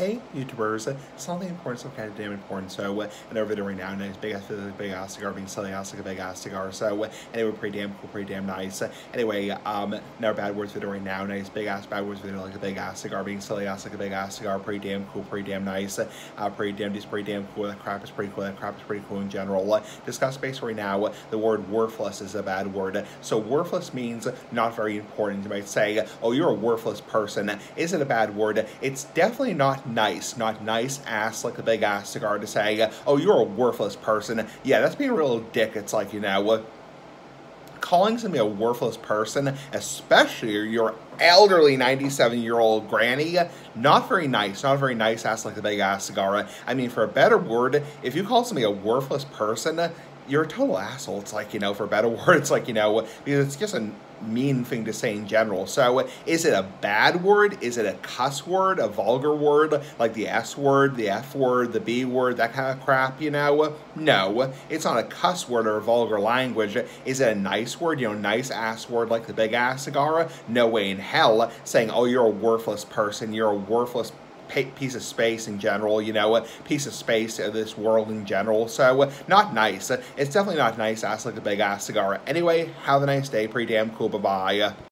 hey, YouTubers, something important, so kind of damn important. So, uh, another video right now, nice big ass, big ass cigar, being silly ass like a big ass cigar. So, uh, anyway, pretty damn cool, pretty damn nice. Anyway, um, another bad words video right now, nice big ass bad words video like a big ass cigar, being silly ass like a big ass cigar, pretty damn cool, pretty damn nice. Uh, pretty damn, just pretty damn cool. That crap is pretty cool. That crap is pretty cool in general. Uh, discuss space right now. The word worthless is a bad word. So, worthless means not very important. You might say, oh, you're a worthless person. Is it a bad word? It's definitely not nice. Not nice ass like a big ass cigar to say, oh, you're a worthless person. Yeah, that's being a real dick. It's like, you know, what calling somebody a worthless person, especially your elderly 97 year old granny, not very nice. Not very nice ass like the big ass cigar. I mean, for a better word, if you call somebody a worthless person, you're a total asshole. It's like, you know, for a better word, it's like, you know, because it's just a mean thing to say in general. So is it a bad word? Is it a cuss word, a vulgar word, like the S word, the F word, the B word, that kind of crap, you know? No, it's not a cuss word or a vulgar language. Is it a nice word, you know, nice ass word like the big ass cigar? No way in hell saying, oh, you're a worthless person, you're a worthless piece of space in general, you know, a piece of space of this world in general. So, uh, not nice. It's definitely not nice ass like a big ass cigar. Anyway, have a nice day. Pretty damn cool. Bye-bye.